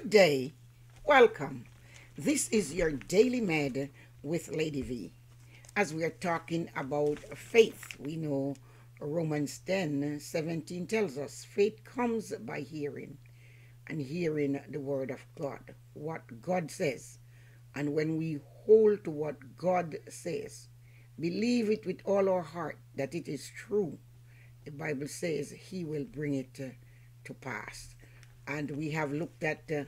Good day. Welcome. This is your Daily Med with Lady V. As we are talking about faith, we know Romans 10 17 tells us faith comes by hearing, and hearing the word of God, what God says. And when we hold to what God says, believe it with all our heart that it is true, the Bible says He will bring it to, pass and we have looked at uh,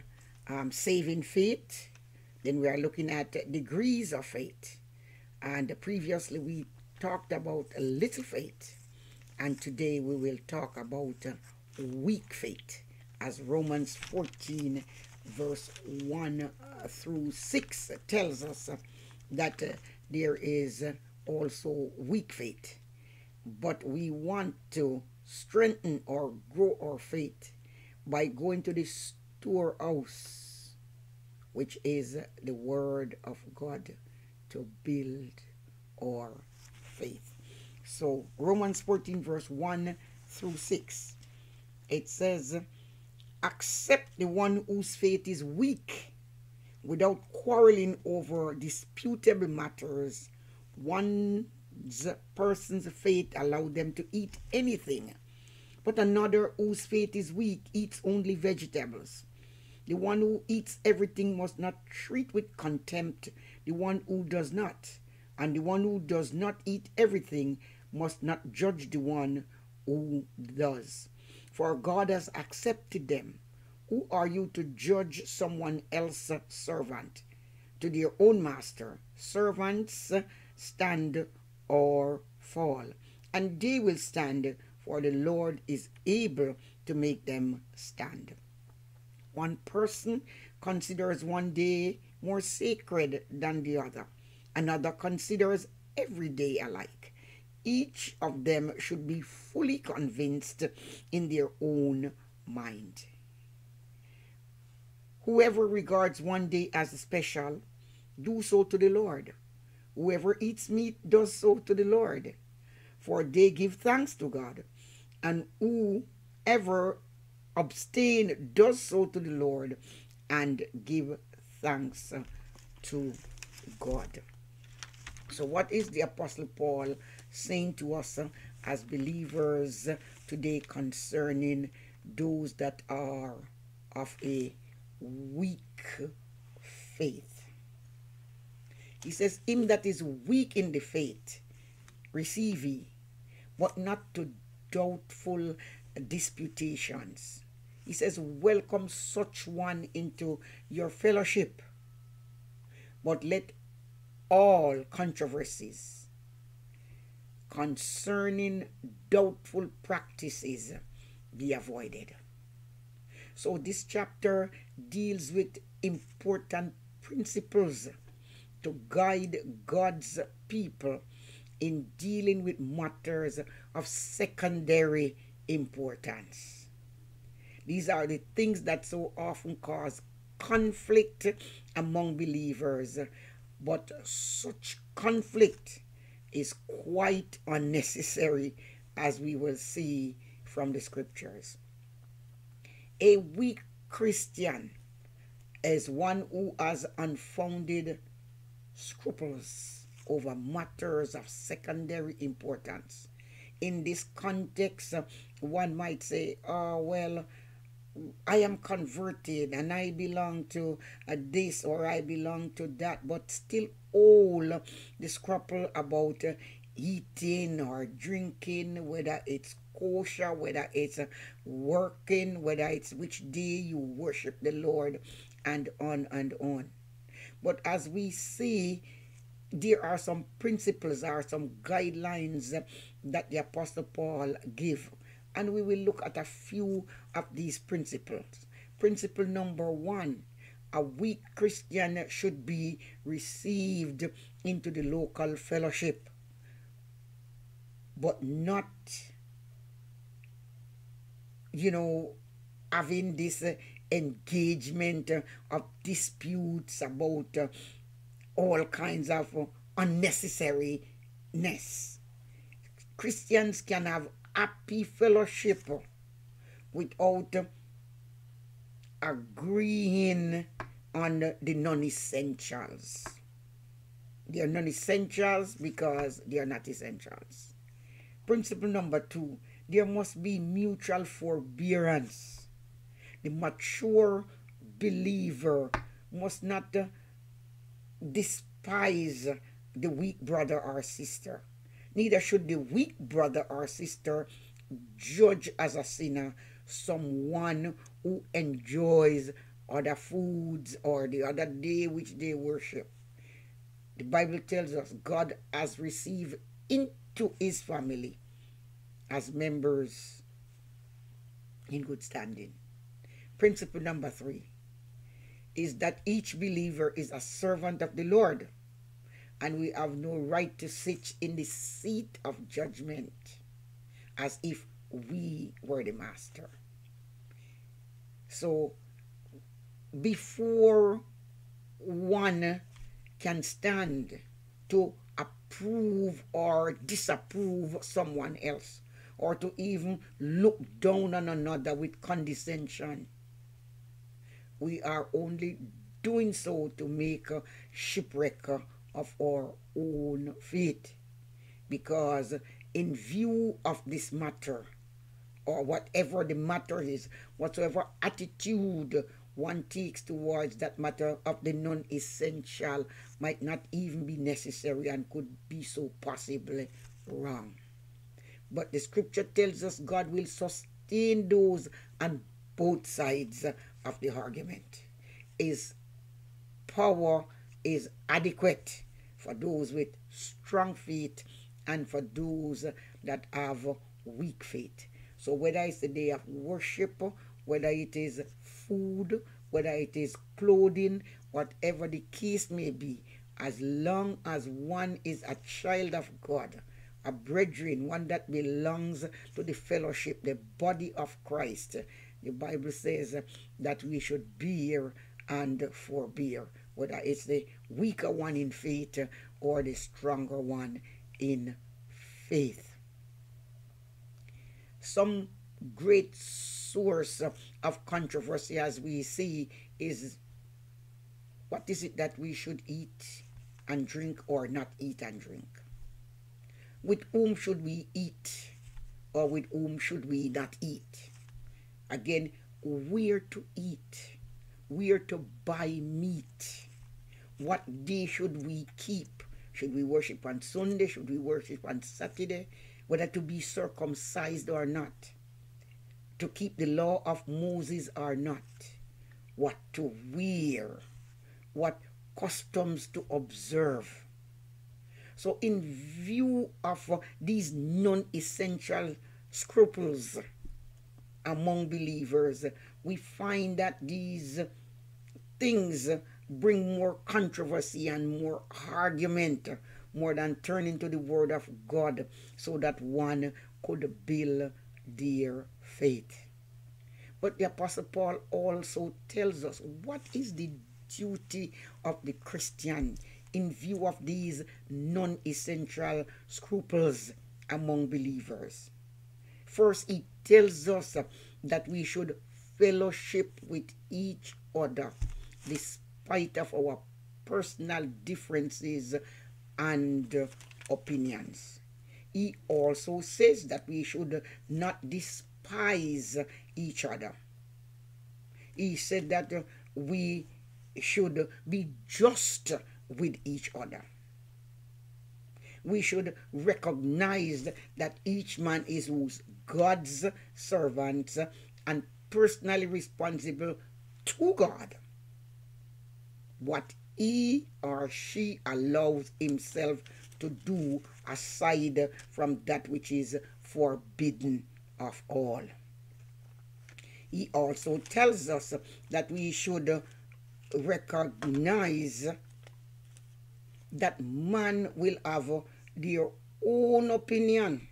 um, saving faith. Then we are looking at degrees of faith. And previously we talked about a little faith. And today we will talk about weak faith, as Romans 14, verse 1 uh, through 6 tells us that uh, there is also weak faith. But we want to strengthen or grow our faith by going to the storehouse, which is the word of God, to build our faith. So, Romans 14, verse 1 through 6, it says, Accept the one whose faith is weak without quarreling over disputable matters. One person's faith allowed them to eat anything but another whose faith is weak eats only vegetables. The one who eats everything must not treat with contempt the one who does not, and the one who does not eat everything must not judge the one who does. For God has accepted them. Who are you to judge someone else's servant? To their own master, servants stand or fall, and they will stand for the Lord is able to make them stand. One person considers one day more sacred than the other, another considers every day alike. Each of them should be fully convinced in their own mind. Whoever regards one day as special, do so to the Lord. Whoever eats meat does so to the Lord, for they give thanks to God and whoever abstain does so to the Lord and give thanks to God. So, what is the Apostle Paul saying to us as believers today concerning those that are of a weak faith? He says, Him that is weak in the faith, receive ye, but not to doubtful disputations. He says, Welcome such one into your fellowship, but let all controversies concerning doubtful practices be avoided. So, this chapter deals with important principles to guide God's people in dealing with matters of secondary importance. These are the things that so often cause conflict among believers, but such conflict is quite unnecessary, as we will see from the scriptures. A weak Christian is one who has unfounded scruples over matters of secondary importance. In this context, one might say, oh, well, I am converted and I belong to uh, this or I belong to that, but still all the scruple about uh, eating or drinking, whether it's kosher, whether it's uh, working, whether it's which day you worship the Lord, and on and on. But as we see there are some principles or some guidelines that the Apostle Paul gave. And we will look at a few of these principles. Principle number one a weak Christian should be received into the local fellowship, but not, you know, having this engagement of disputes about all kinds of unnecessariness. Christians can have happy fellowship without agreeing on the non-essentials. They are non-essentials because they are not essentials. Principle number two, there must be mutual forbearance. The mature believer must not despise the weak brother or sister. Neither should the weak brother or sister judge as a sinner someone who enjoys other foods or the other day which they worship. The Bible tells us God has received into his family as members in good standing. Principle number three is that each believer is a servant of the Lord and we have no right to sit in the seat of judgment as if we were the master. So before one can stand to approve or disapprove someone else or to even look down on another with condescension. We are only doing so to make a shipwreck of our own faith. Because in view of this matter, or whatever the matter is, whatsoever attitude one takes towards that matter of the non essential might not even be necessary and could be so possibly wrong. But the scripture tells us God will sustain those on both sides of the argument. His power is adequate for those with strong faith and for those that have weak faith. So whether it's the day of worship, whether it is food, whether it is clothing, whatever the case may be, as long as one is a child of God, a brethren, one that belongs to the fellowship, the body of Christ, the Bible says that we should bear and forbear, whether it's the weaker one in faith or the stronger one in faith. Some great source of controversy, as we see, is what is it that we should eat and drink or not eat and drink? With whom should we eat or with whom should we not eat? Again, where to eat, where to buy meat, what day should we keep? Should we worship on Sunday? Should we worship on Saturday? Whether to be circumcised or not? to keep the law of Moses or not, what to wear, what customs to observe. So, in view of uh, these non essential scruples among believers, we find that these things bring more controversy and more argument more than turning to the word of God so that one could build their faith. But the Apostle Paul also tells us what is the duty of the Christian in view of these non essential scruples among believers. First, he tells us that we should fellowship with each other despite of our personal differences and opinions. He also says that we should not despise each other. He said that we should be just with each other. We should recognize that each man is God's servant and personally responsible to God. What he or she allows himself to do aside from that which is forbidden of all. He also tells us that we should recognize that man will have their own opinion.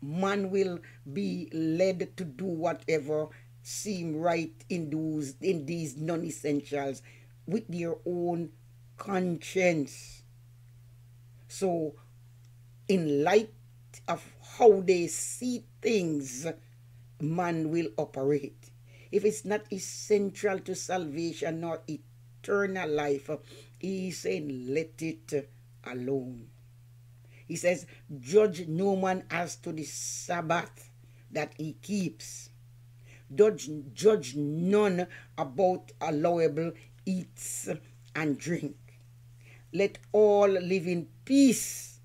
Man will be led to do whatever seem right in those in these non-essentials with their own conscience. So in light of how they see things, man will operate. if it's not essential to salvation or eternal life, he's saying, let it alone. He says, judge no man as to the Sabbath that he keeps. Judge, judge none about allowable eats and drink. Let all live in peace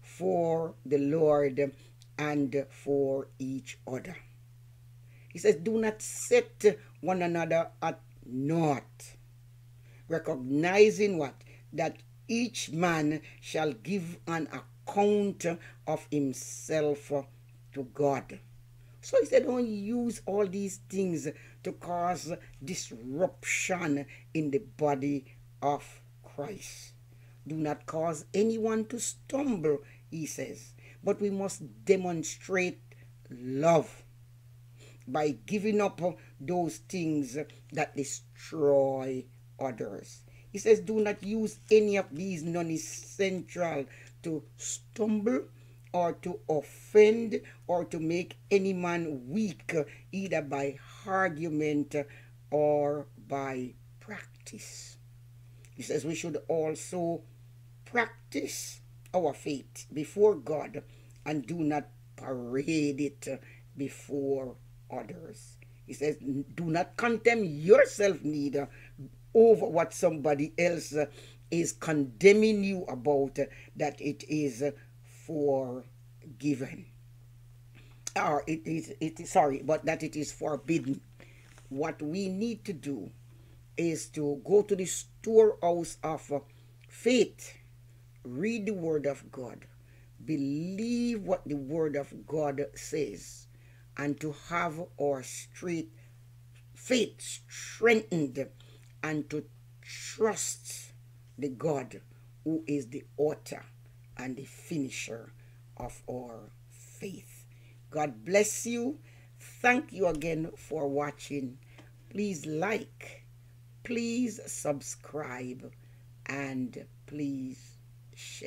for the Lord and for each other. He says, Do not set one another at naught, recognizing what? That each man shall give an account of himself to God. So he said, don't use all these things to cause disruption in the body of Christ. Do not cause anyone to stumble, he says. But we must demonstrate love by giving up those things that destroy others. He says, do not use any of these non essential to stumble or to offend or to make any man weak, either by argument or by practice. He says we should also practice our faith before God and do not parade it before others. He says, do not condemn yourself neither over what somebody else is condemning you about, uh, that it is uh, forgiven. Or it is, it is, sorry, but that it is forbidden. What we need to do is to go to the storehouse of uh, faith, read the Word of God, believe what the Word of God says, and to have our straight faith strengthened and to trust the God who is the author and the finisher of our faith. God bless you. Thank you again for watching. Please like, please subscribe, and please share.